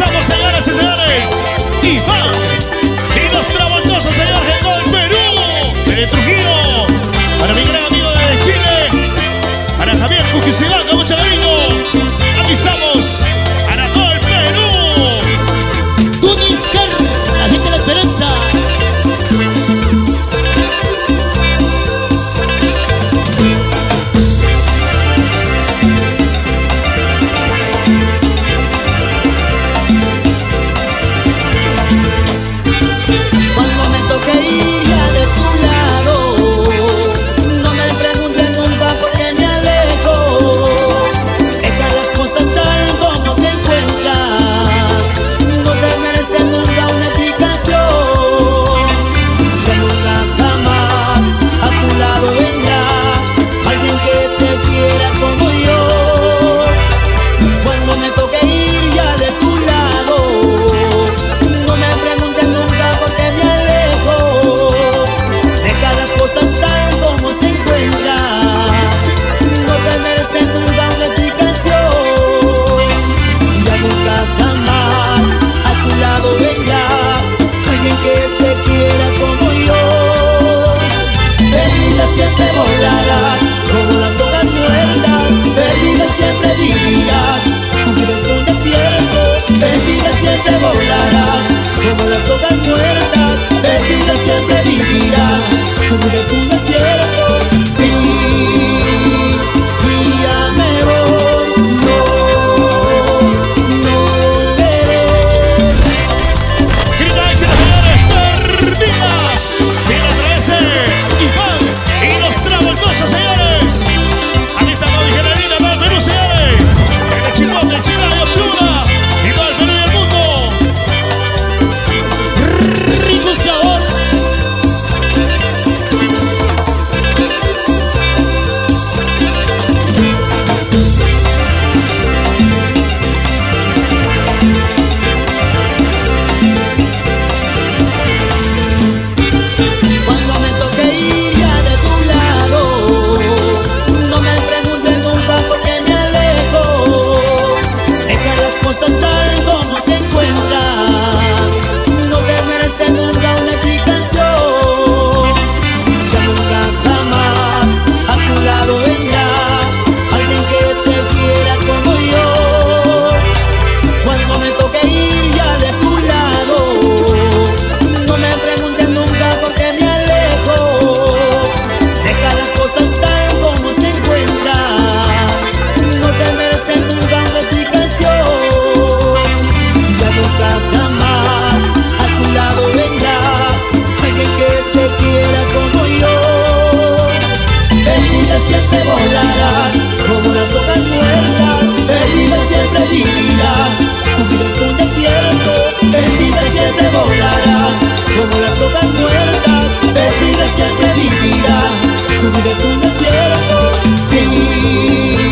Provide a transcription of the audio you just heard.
战斗！战斗 desde su desierto. noche te volarás. Como las otras muertas De vida siempre vivirá Tu vida un desierto Sí.